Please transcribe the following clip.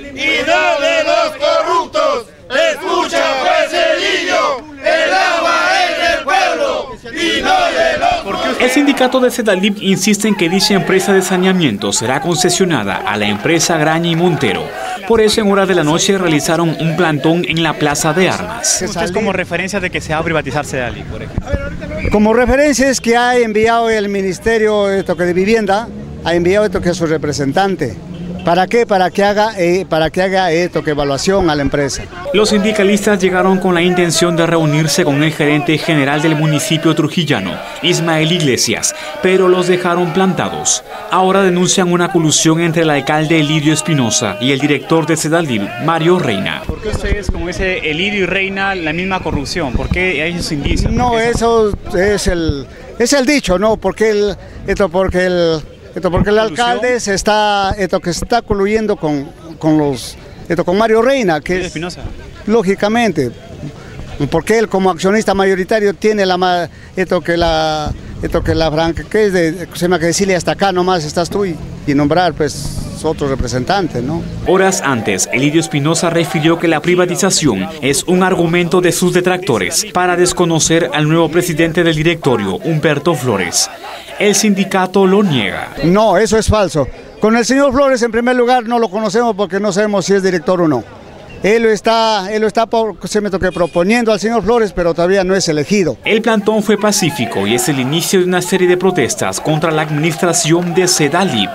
y no de los corruptos. Escucha pues el agua es del pueblo y no de los El sindicato de Sedalip insiste en que dicha empresa de saneamiento será concesionada a la empresa Graña y Montero. Por eso en horas de la noche realizaron un plantón en la Plaza de Armas. Esto es como referencia de que se va a privatizar Sedalip, por ejemplo. Como referencia es que ha enviado el Ministerio de Vivienda, ha enviado esto que es su representante. ¿Para qué? Para que haga, eh, para que haga esto, que evaluación a la empresa. Los sindicalistas llegaron con la intención de reunirse con el gerente general del municipio trujillano, Ismael Iglesias, pero los dejaron plantados. Ahora denuncian una colusión entre el alcalde Elidio Espinosa y el director de Sedalil, Mario Reina. ¿Por qué ustedes, como dice Elidio y Reina, la misma corrupción? ¿Por qué hay esos indicios? No, eso es el, es el dicho, ¿no? Porque el, esto porque el esto porque el alcalde se está, esto que está coluyendo con, con los, esto con Mario Reina, que es, Espinosa? lógicamente, porque él como accionista mayoritario tiene la esto que la esto que la franca que es de se me que decirle hasta acá nomás estás tú y, y nombrar pues otro representante, ¿no? Horas antes, Elidio Espinosa refirió que la privatización es un argumento de sus detractores para desconocer al nuevo presidente del directorio, Humberto Flores. El sindicato lo niega. No, eso es falso. Con el señor Flores, en primer lugar, no lo conocemos porque no sabemos si es director o no. Él lo está, él lo está se me toque proponiendo al señor Flores, pero todavía no es elegido. El plantón fue pacífico y es el inicio de una serie de protestas contra la administración de Sedalip.